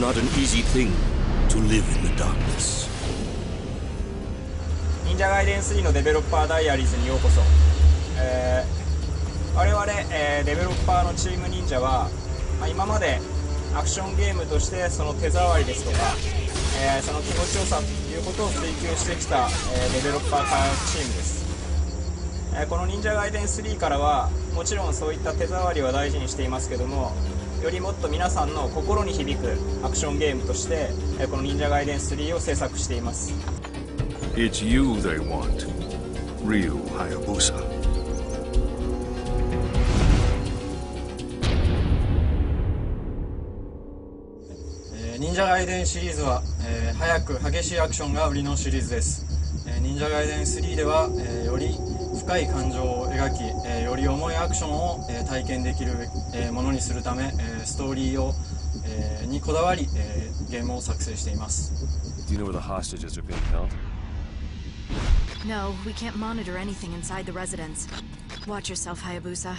not an easy thing to live in the darkness. 忍者ガイデン3のデベロッパーダイアリーズにようこそ、えー我々、えーデベロッパーのチーム忍者は、まあ今までアクションゲームとしてその手触りですとか、えーその気持ちよさということを追求してきた、えデベロッパー開発チームです、えこの忍者ガイデン3からはもちろんそういった手触りは大事にしていますけどもよりもっと皆さんの心に響くアクションゲームとして、えーこの忍者ガイデン3を制作しています It's you they want. Ryu Hayabusa. えー忍者ガイデンシリーズは、えー早く激しいアクションが売りのシリーズです、えー忍者ガイデン3では、えーより深い感情を描き、えーより重いアクションを、えー体験できる、えーものにするため、えーストーリーを、えーにこだわり、えーゲームを作成しています Do you know where the hostages are being held? No, we can't monitor anything inside the residence. Watch yourself, Hayabusa.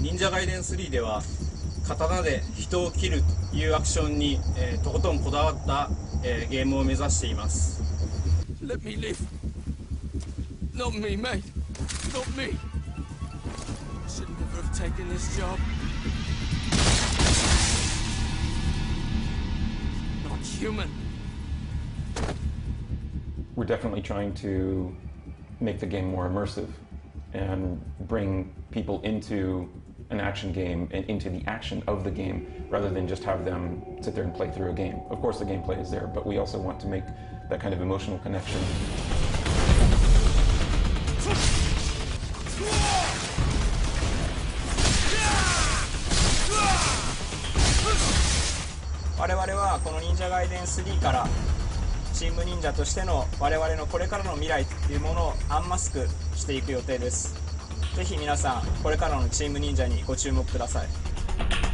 忍者ガイデン3では刀で人を切るというアクションに、えーとことんこだわった、えーゲームを目指しています Let me live. Not me, mate. Not me. Should never have taken this job. Not human. we're definitely trying to make the game more immersive and bring people into an action game and into the action of the game rather than just have them sit there and play through a game. Of course, the gameplay is there, but we also want to make that kind of emotional connection. 我々はこの忍者ガイデン3からチーム忍者としての我々のこれからの未来というものをアンマスクしていく予定です ぜひ皆さんこれからのチーム忍者にご注目ください。